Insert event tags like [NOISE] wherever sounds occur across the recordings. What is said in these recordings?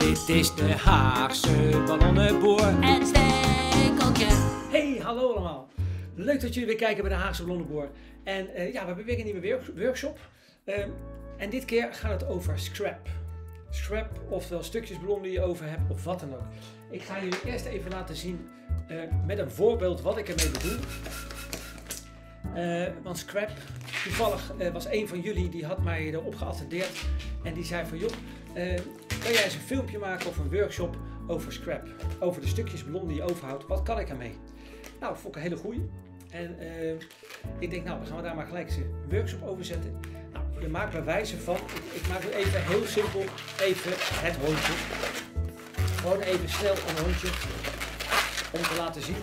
Dit is de Haagse ballonnenboer. en stekeltje. Hey, hallo allemaal. Leuk dat jullie weer kijken bij de Haagse Ballonnenboer. En eh, ja, we hebben weer een nieuwe work- workshop. Ehm, en dit keer gaat het over scrap. Scrap, oftewel stukjes ballon die je over hebt of wat dan ook. Ik ga jullie eerst even laten zien eh, met een voorbeeld wat ik ermee bedoel. Eh, want scrap, toevallig was een van jullie die had mij erop geattendeerd. En die zei van joh, kan jij eens een filmpje maken of een workshop over scrap? Over de stukjes ballon die je overhoudt. Wat kan ik ermee? Nou, dat vond ik een hele goeie. En eh, ik denk, nou, dan gaan we daar maar gelijk een workshop over zetten. Nou, je maakt bij wijze van, ik, maak nu even heel simpel, even het hondje. Gewoon even snel een hondje, om te laten zien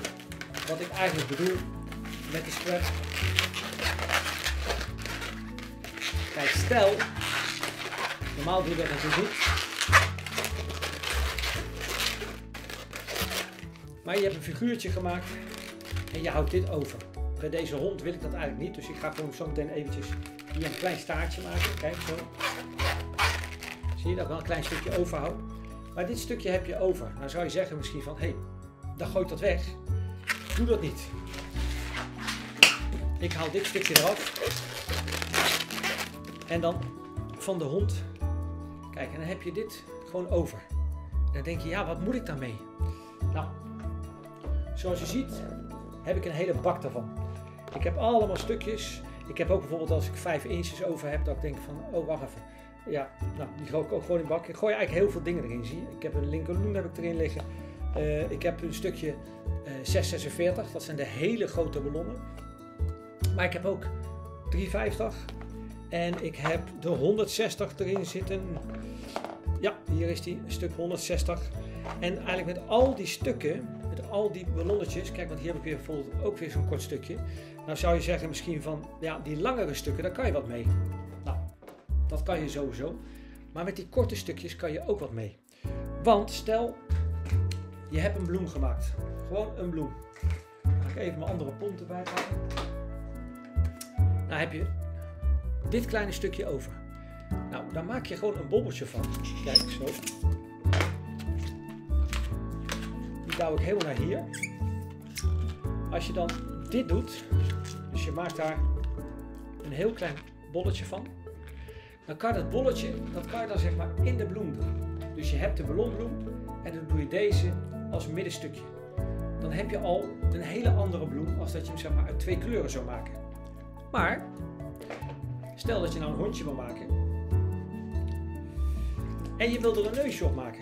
wat ik eigenlijk bedoel met de scrap. Kijk, stel, normaal doe je dat natuurlijk Maar je hebt een figuurtje gemaakt en je houdt dit over. Bij deze hond wil ik dat eigenlijk niet, dus ik ga gewoon zo meteen eventjes hier een klein staartje maken. Kijk zo. Zie je dat ik wel een klein stukje overhoud. Maar dit stukje heb je over. Nou zou je zeggen misschien van, hé, hey, dan gooi ik dat weg. Doe dat niet. Ik haal dit stukje eraf. En dan van de hond. Kijk, en dan heb je dit gewoon over. Dan denk je, ja, wat moet ik daarmee? Nou, zoals je ziet heb ik een hele bak daarvan. Ik heb allemaal stukjes. Ik heb ook bijvoorbeeld als ik 5 inches over heb, dat ik denk van, oh wacht even. Ja, nou, die gooi ik ook gewoon in bak. Ik gooi eigenlijk heel veel dingen erin, zie je. Ik heb een Lincoln heb ik erin liggen. Eh, ik heb een stukje eh 646, dat zijn de hele grote ballonnen. Maar ik heb ook 350 en ik heb de 160 erin zitten. Ja, hier is die, een stuk 160. En eigenlijk met al die stukken, al die ballonnetjes, kijk, want hier heb ik weer bijvoorbeeld ook weer zo'n kort stukje. Nou zou je zeggen misschien van, ja, die langere stukken, daar kan je wat mee. Nou, dat kan je sowieso. Maar met die korte stukjes kan je ook wat mee. Want stel, je hebt een bloem gemaakt. Gewoon een bloem. Ga even mijn andere pont erbij pakken. Nou heb je dit kleine stukje over. Nou, daar maak je gewoon een bobbeltje van. Kijk, zo. Douw ik helemaal naar hier. Als je dan dit doet, dus je maakt daar een heel klein bolletje van. Dan kan dat bolletje, dat kan je dan zeg maar in de bloem doen. Dus je hebt de ballonbloem en dan doe je deze als middenstukje. Dan heb je al een hele andere bloem als dat je hem zeg maar uit twee kleuren zou maken. Maar, stel dat je nou een hondje wil maken. En je wil er een neusje op maken.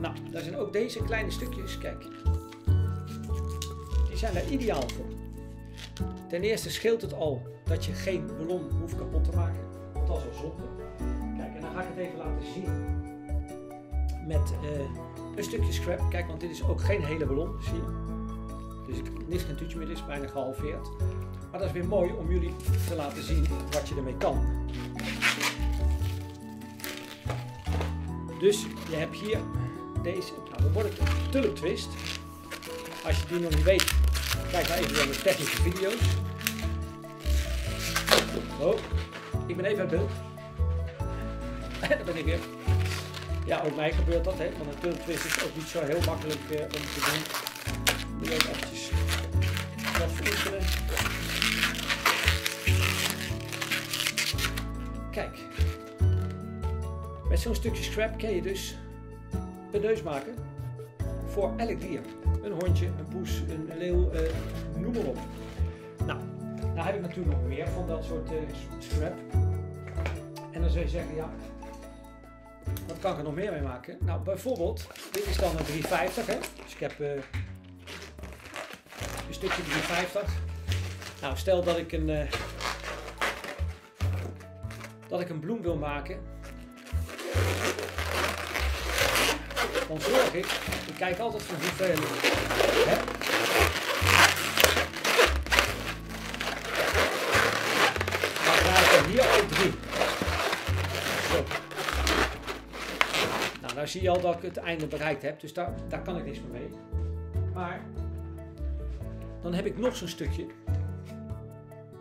Nou, daar zijn ook deze kleine stukjes, kijk. Die zijn daar ideaal voor. Ten eerste scheelt het al dat je geen ballon hoeft kapot te maken. Want dat is al zonde. Kijk, en dan ga ik het even laten zien. Met eh, een stukje scrap. Kijk, want dit is ook geen hele ballon, zie je. Dus ik niks geen tuutje meer, dit is bijna gehalveerd. Maar dat is weer mooi om jullie te laten zien wat je ermee kan. Dus je hebt hier deze, nou wordt het een tulip twist. Als je die nog niet weet, kijk maar even naar de technische video's. Oh, ik ben even uit beeld. [LAUGHS] Daar ben ik weer. Ja, ook mij gebeurt dat, hè, want een tulip twist is ook niet zo heel makkelijk eh, om te doen. Moet even eventjes wat veroefenen. Kijk, met zo'n stukje scrap kan je dus neus maken voor elk dier. Een hondje, een poes, een leeuw, eh, noem maar op. Nou, nou heb ik natuurlijk nog meer van dat soort eh, scrap. En dan zou je zeggen, ja, wat kan ik er nog meer mee maken? Nou, bijvoorbeeld, dit is dan een 350, hè. Dus ik heb eh, een stukje 350. Nou, stel dat ik een, eh, dat ik een bloem wil maken. Dan zorg ik, ik kijk altijd van hoeveel. Hè? Dan draai ik er hier al drie. Zo. Nou, nou zie je al dat ik het einde bereikt heb, dus daar, daar kan ik niks meer mee. Maar dan heb ik nog zo'n stukje.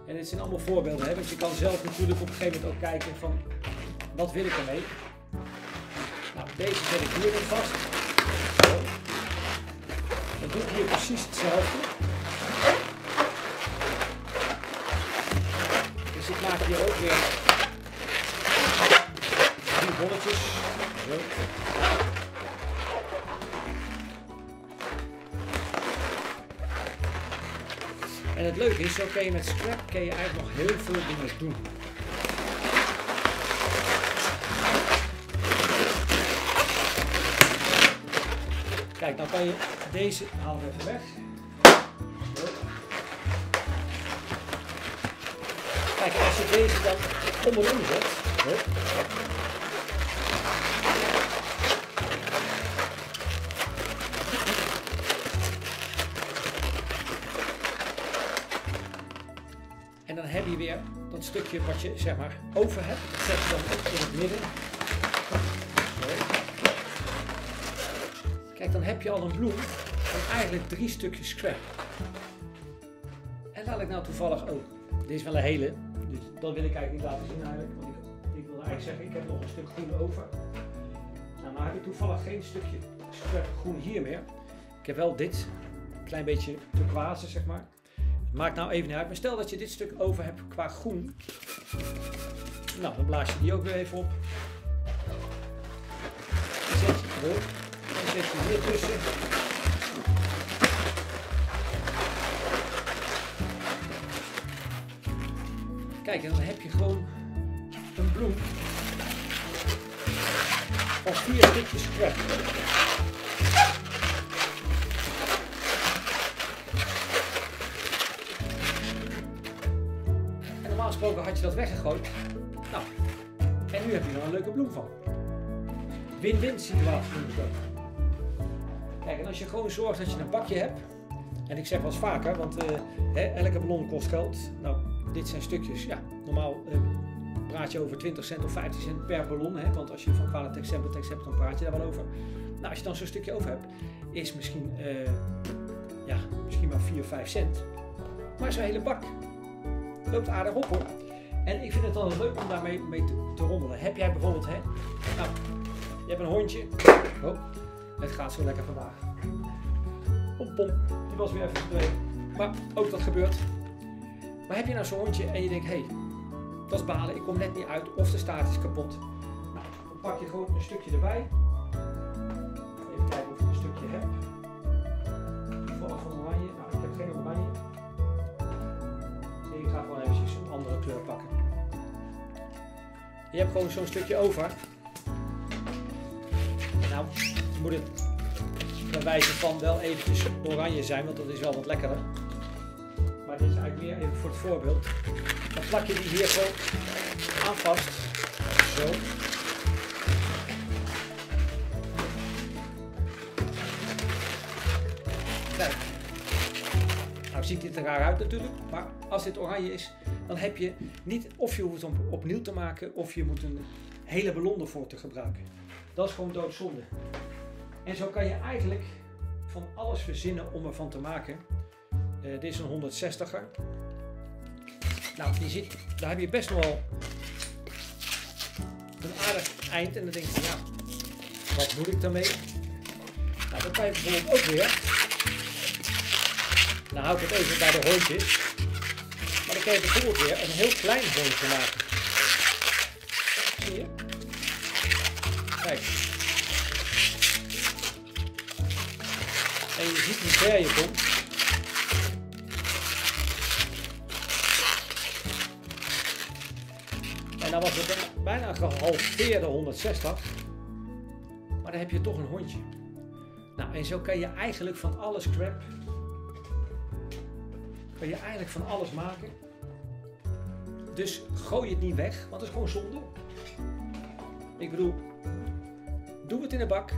En dit zijn allemaal voorbeelden, hè? want je kan zelf natuurlijk op een gegeven moment ook kijken van wat wil ik ermee. Deze zet ik hierin vast. Dan doe ik hier precies hetzelfde. Dus ik maak hier ook weer drie bolletjes. Zo. En het leuke is, zo kun je met scrap kun je eigenlijk nog heel veel dingen doen. Kijk, dan kan je deze haal even weg. Kijk, als je deze dan onderin zet. Zo. En dan heb je weer dat stukje wat je zeg maar over hebt. Dat zet je dan in het midden. Dan heb je al een bloem van eigenlijk drie stukjes scrap. En laat ik nou toevallig ook. Dit is wel een hele, dus dat wil ik eigenlijk niet laten zien eigenlijk. Want ik, wil eigenlijk zeggen, ik heb nog een stuk groen over. Nou, maar heb ik toevallig geen stukje scrap groen hier meer. Ik heb wel dit, een klein beetje turquoise zeg maar. Maakt nou even niet uit, maar stel dat je dit stuk over hebt qua groen. Nou, dan blaas je die ook weer even op. Zet je erop. Hier tussen. Kijk, dan heb je gewoon een bloem van vier stukjes scrap. En normaal gesproken had je dat weggegooid. Nou, en nu heb je er een leuke bloem van. Win-win situatie. Kijk, en als je gewoon zorgt dat je een bakje hebt. En ik zeg wel eens vaker, want eh, hè, elke ballon kost geld. Nou, dit zijn stukjes, ja, normaal eh, praat je over 20 cent of 15 cent per ballon. Hè, want als je van Qualitex Sempertex hebt, dan praat je daar wel over. Nou, als je dan zo'n stukje over hebt, is misschien, eh, ja, misschien maar 4, 5 cent. Maar zo'n hele bak loopt aardig op hoor. En ik vind het dan leuk om daarmee mee te, te rommelen. Heb jij bijvoorbeeld, hè, nou, je hebt een hondje. Oh, het gaat zo lekker vandaag. Pom pom, die was weer even verdwenen. Maar ook dat gebeurt. Maar heb je nou zo'n hondje en je denkt, hé, hey, dat is balen, ik kom net niet uit of de staart is kapot. Nou, dan pak je gewoon een stukje erbij. Even kijken of ik een stukje heb. Toevallig van oranje. Nou, ik heb geen oranje. Ik ga gewoon eventjes een andere kleur pakken. Je hebt gewoon zo'n stukje over. Nou, moet het bij wijze van wel eventjes oranje zijn, want dat is wel wat lekkerder. Maar dit is eigenlijk meer even voor het voorbeeld. Dan plak je die hier gewoon aan vast. Zo. Kijk. Nou ziet dit er raar uit natuurlijk, maar als dit oranje is, dan heb je niet of je hoeft hem opnieuw te maken of je moet een hele ballon ervoor te gebruiken. Dat is gewoon doodzonde. En zo kan je eigenlijk van alles verzinnen om ervan te maken. Eh, dit is een 160er. Nou, die zit, daar heb je best wel een aardig eind. En dan denk je, ja, wat moet ik daarmee? Nou, dan kan je bijvoorbeeld ook weer. Nou hou ik het even bij de hondjes. Maar dan kan je bijvoorbeeld weer een heel klein hondje maken. Zie je? Kijk. En je ziet hoe ver je komt. En dan was het bijna gehalveerde 160. Maar dan heb je toch een hondje. Nou, en zo kan je eigenlijk van alles scrap. Kan je eigenlijk van alles maken. Dus gooi het niet weg, want dat is gewoon zonde. Ik bedoel, doe het in de bak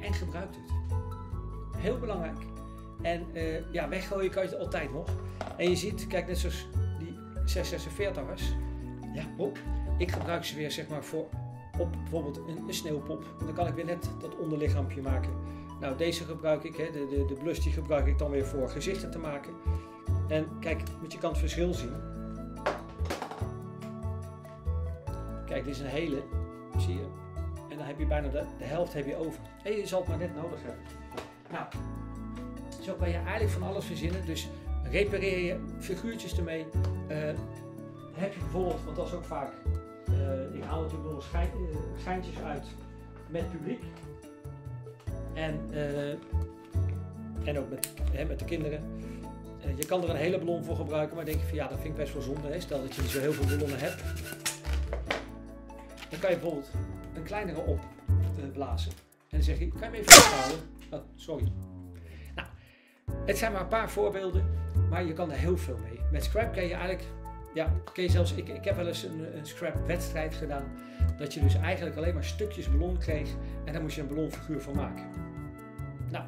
en gebruik het. Heel belangrijk. En uh, ja, weggooien kan je het altijd nog. En je ziet, kijk net zoals die 646ers. Ja, hop. Ik gebruik ze weer zeg maar voor op bijvoorbeeld een, een sneeuwpop. Dan kan ik weer net dat onderlichaampje maken. Nou, deze gebruik ik, hè, de, de, de blus die gebruik ik dan weer voor gezichten te maken. En kijk, want je kan het verschil zien. Kijk, dit is een hele, zie je. En dan heb je bijna de, de helft heb je over. En je zal het maar net nodig hebben. Nou, zo kan je eigenlijk van alles verzinnen. Dus repareer je figuurtjes ermee. Eh, heb je bijvoorbeeld, want dat is ook vaak, eh, ik haal natuurlijk nog uh, schijntjes uit met publiek. En, eh, en ook met, hè, met de kinderen. Eh, je kan er een hele ballon voor gebruiken, maar denk je van ja, dat vind ik best wel zonde. Hè? Stel dat je niet zo heel veel ballonnen hebt. Dan kan je bijvoorbeeld een kleinere opblazen. en dan zeg je, kan je me even vasthouden? Oh, sorry. Nou, het zijn maar een paar voorbeelden, maar je kan er heel veel mee. Met scrap kan je eigenlijk, ja, kun je zelfs, ik, ik heb wel eens een, een scrap wedstrijd gedaan. Dat je dus eigenlijk alleen maar stukjes ballon kreeg en daar moest je een ballonfiguur van maken. Nou,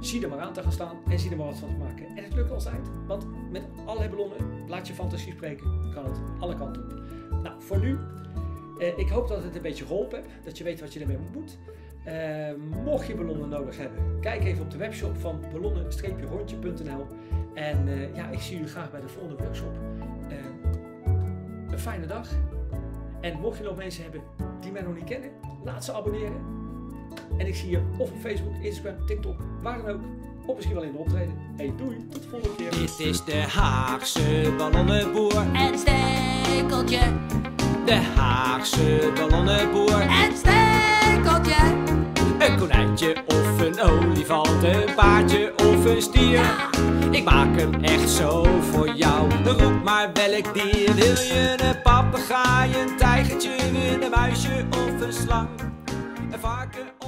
zie er maar aan te gaan staan en zie er maar wat van te maken. En het lukt altijd, want met allerlei ballonnen, laat je fantasie spreken, kan het alle kanten op. Nou, voor nu, eh, ik hoop dat het een beetje geholpen hebt, dat je weet wat je ermee moet. Eh, mocht je ballonnen nodig hebben, kijk even op de webshop van ballonnen-hondje.nl. En eh, ja, ik zie jullie graag bij de volgende workshop. Eh, een fijne dag. En mocht je nog mensen hebben die mij nog niet kennen, laat ze abonneren. En ik zie je of op Facebook, Instagram, TikTok, waar dan ook. Of misschien wel in de optreden. Hey, doei, tot de volgende keer. Dit is de Haagse ballonnenboer. En stekeltje, De Haagse ballonnenboer. en stekeltje. Een konijntje of een olifant, een paardje of een stier. Ik maak hem echt zo voor jou. Roep maar welk dier. Wil je een papegaai, een tijgertje, een muisje of een slang? Een varken